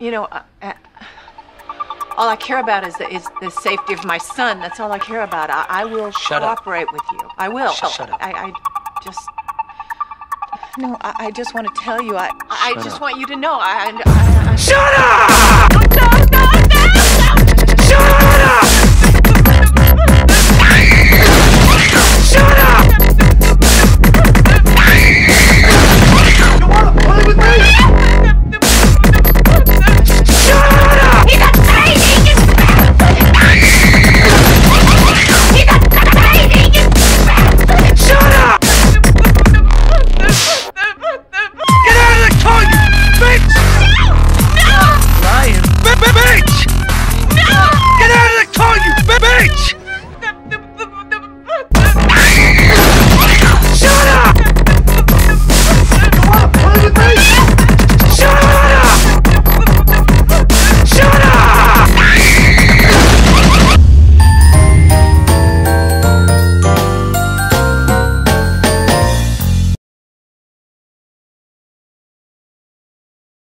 You know, uh, uh, all I care about is the, is the safety of my son. That's all I care about. I, I will Shut up. cooperate with you. I will. Shut up. I, I just. No, I, I just want to tell you. I, I just up. want you to know. I, I, I, I Shut